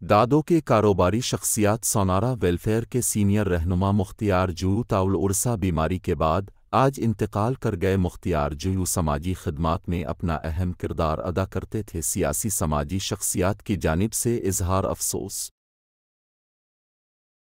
دادو کے کاروباری شخصیات سونارا ویلفیئر کے سینئر رہنما مختیار جو تاول ارسا بیماری کے بعد آج انتقال کر گئے مختیار جو سماجی خدمات میں اپنا اہم کردار ادا کرتے تھے۔ سیاسی سماجی شخصیات کی جانب سے اظہار افسوس۔